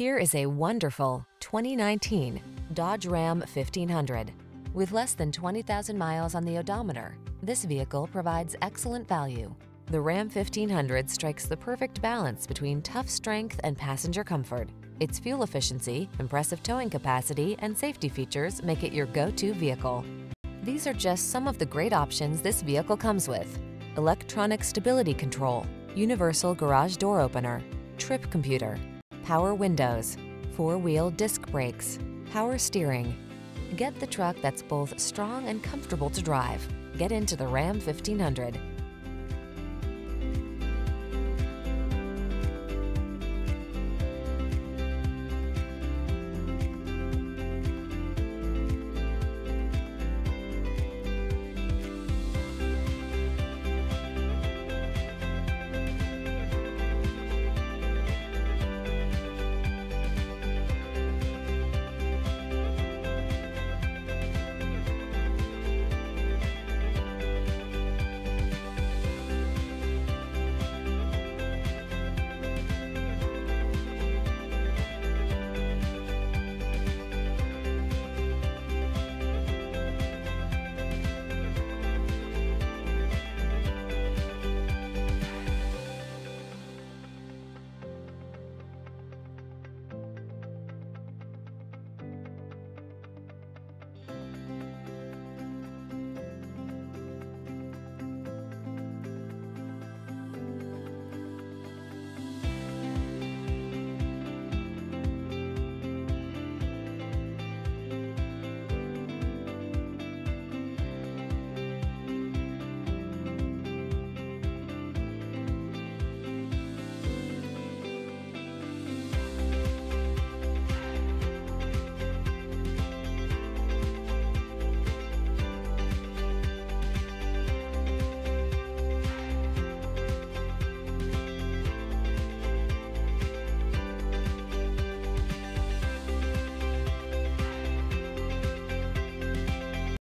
Here is a wonderful 2019 Dodge Ram 1500. With less than 20,000 miles on the odometer, this vehicle provides excellent value. The Ram 1500 strikes the perfect balance between tough strength and passenger comfort. Its fuel efficiency, impressive towing capacity, and safety features make it your go-to vehicle. These are just some of the great options this vehicle comes with. Electronic stability control, universal garage door opener, trip computer, power windows, four-wheel disc brakes, power steering. Get the truck that's both strong and comfortable to drive. Get into the Ram 1500.